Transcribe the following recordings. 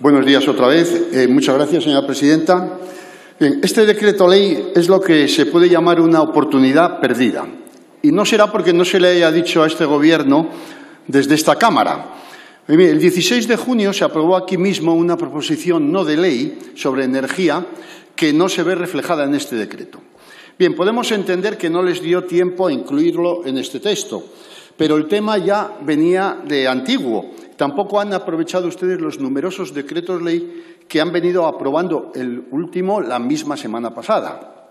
Buenos días otra vez. Eh, muchas gracias, señora presidenta. Bien, este decreto ley es lo que se puede llamar una oportunidad perdida. Y no será porque no se le haya dicho a este Gobierno desde esta Cámara. El 16 de junio se aprobó aquí mismo una proposición no de ley sobre energía que no se ve reflejada en este decreto. Bien, podemos entender que no les dio tiempo a incluirlo en este texto, pero el tema ya venía de antiguo. Tampoco han aprovechado ustedes los numerosos decretos ley que han venido aprobando el último la misma semana pasada.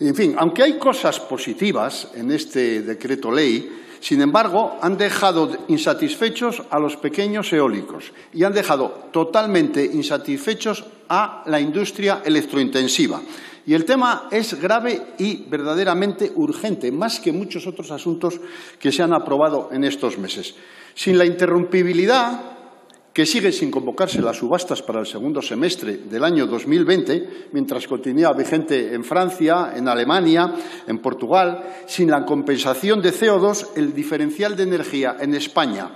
En fin, aunque hay cosas positivas en este decreto ley, sin embargo, han dejado insatisfechos a los pequeños eólicos y han dejado totalmente insatisfechos a la industria electrointensiva. Y el tema es grave y verdaderamente urgente, más que muchos otros asuntos que se han aprobado en estos meses. Sin la interrumpibilidad que sigue sin convocarse las subastas para el segundo semestre del año 2020, mientras continúa vigente en Francia, en Alemania, en Portugal, sin la compensación de CO2, el diferencial de energía en España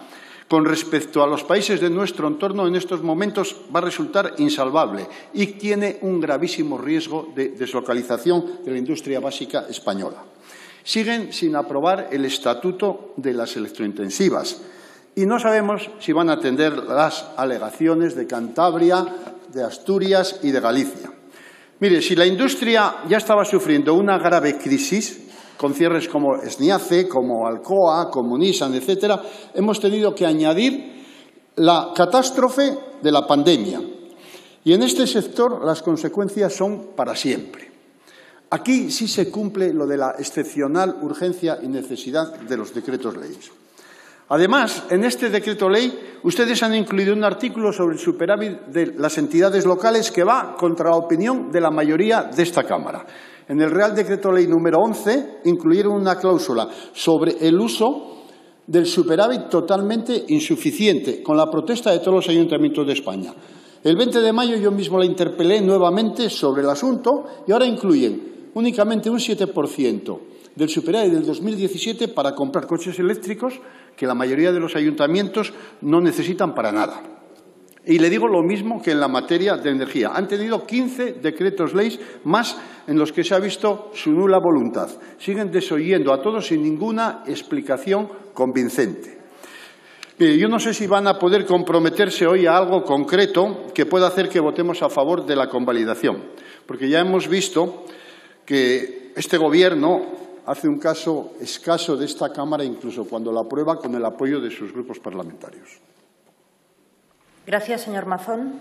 con respecto a los países de nuestro entorno en estos momentos va a resultar insalvable y tiene un gravísimo riesgo de deslocalización de la industria básica española. Siguen sin aprobar el estatuto de las electrointensivas y no sabemos si van a atender las alegaciones de Cantabria, de Asturias y de Galicia. Mire, si la industria ya estaba sufriendo una grave crisis, con cierres como Esniace, como Alcoa, como Nissan, etcétera, hemos tenido que añadir la catástrofe de la pandemia. Y en este sector las consecuencias son para siempre. Aquí sí se cumple lo de la excepcional urgencia y necesidad de los decretos leyes. Además, en este decreto ley, ustedes han incluido un artículo sobre el superávit de las entidades locales que va contra la opinión de la mayoría de esta Cámara. En el Real Decreto Ley número 11 incluyeron una cláusula sobre el uso del superávit totalmente insuficiente, con la protesta de todos los ayuntamientos de España. El 20 de mayo yo mismo la interpelé nuevamente sobre el asunto y ahora incluyen únicamente un 7% del superávit del 2017 para comprar coches eléctricos que la mayoría de los ayuntamientos no necesitan para nada. Y le digo lo mismo que en la materia de energía. Han tenido 15 decretos leyes más en los que se ha visto su nula voluntad. Siguen desoyendo a todos sin ninguna explicación convincente. yo no sé si van a poder comprometerse hoy a algo concreto que pueda hacer que votemos a favor de la convalidación, porque ya hemos visto que este Gobierno hace un caso escaso de esta Cámara, incluso cuando la aprueba con el apoyo de sus grupos parlamentarios. Gracias, señor Mazón.